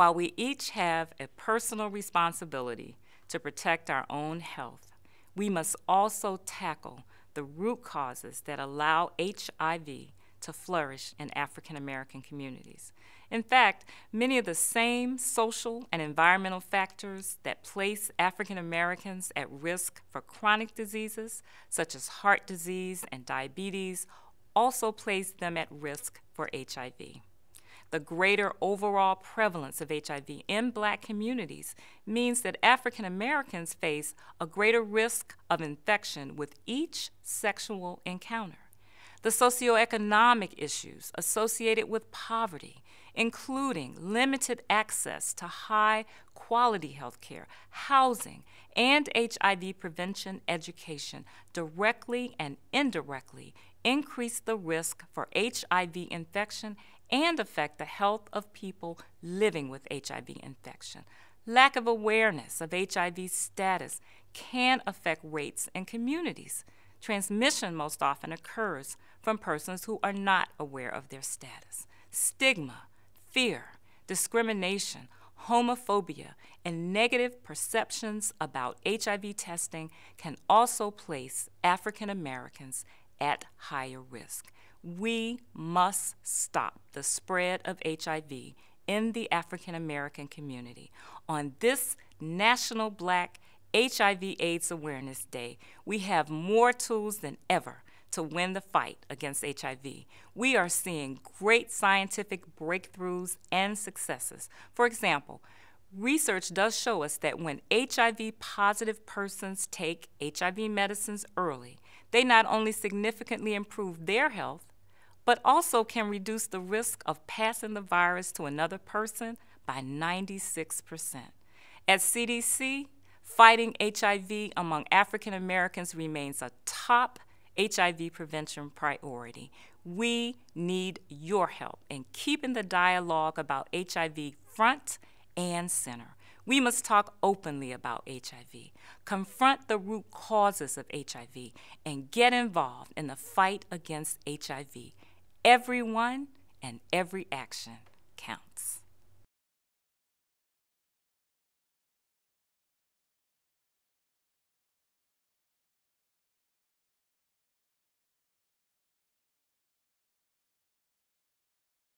While we each have a personal responsibility to protect our own health, we must also tackle the root causes that allow HIV to flourish in African American communities. In fact, many of the same social and environmental factors that place African Americans at risk for chronic diseases, such as heart disease and diabetes, also place them at risk for HIV. The greater overall prevalence of HIV in black communities means that African Americans face a greater risk of infection with each sexual encounter. The socioeconomic issues associated with poverty, including limited access to high quality health care, housing, and HIV prevention education, directly and indirectly increase the risk for HIV infection and affect the health of people living with HIV infection. Lack of awareness of HIV status can affect rates in communities. Transmission most often occurs from persons who are not aware of their status. Stigma, fear, discrimination, homophobia, and negative perceptions about HIV testing can also place African Americans at higher risk. We must stop the spread of HIV in the African American community. On this National Black HIV AIDS Awareness Day, we have more tools than ever to win the fight against HIV. We are seeing great scientific breakthroughs and successes. For example, research does show us that when HIV positive persons take HIV medicines early, they not only significantly improve their health, but also can reduce the risk of passing the virus to another person by 96%. At CDC, fighting HIV among African Americans remains a top HIV prevention priority. We need your help in keeping the dialogue about HIV front and center. We must talk openly about HIV, confront the root causes of HIV, and get involved in the fight against HIV. Everyone and every action